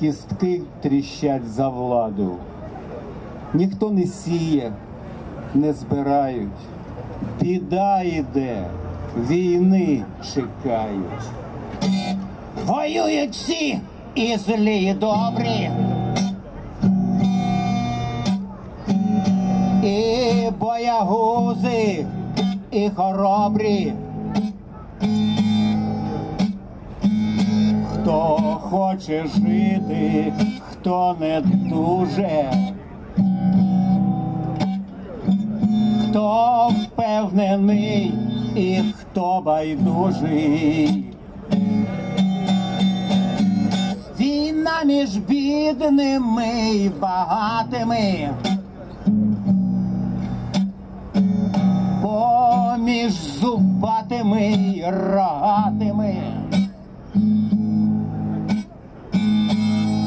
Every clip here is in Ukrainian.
Кістки тріщать за владу. Ніхто не сіє, не збирають. Біда йде, війни чекають. Воюють всі і злі, і добрі. І боягузи, і хоробрі. Хто хоче жити, хто не дуже, хто впевнений і хто байдужий. Війна між бідними і багатими. Поміж зубатими й рогатими.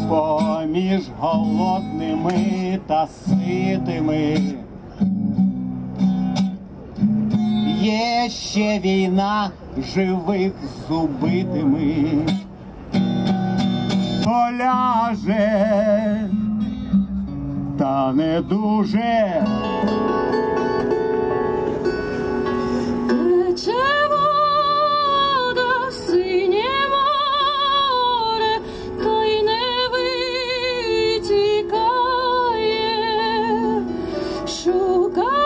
Поміж голодними та ситими. Є ще війна живих з убитими. Поляже, та не дуже go.